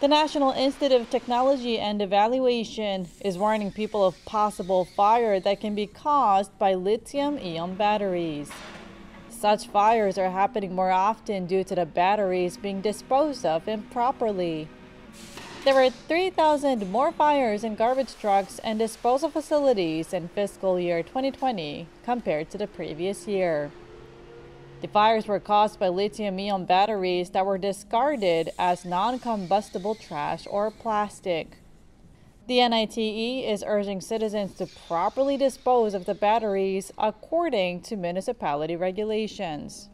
The National Institute of Technology and Evaluation is warning people of possible fire that can be caused by lithium ion batteries. Such fires are happening more often due to the batteries being disposed of improperly. There were 3,000 more fires in garbage trucks and disposal facilities in fiscal year 2020 compared to the previous year. The fires were caused by lithium ion batteries that were discarded as non combustible trash or plastic. The NITE is urging citizens to properly dispose of the batteries according to municipality regulations.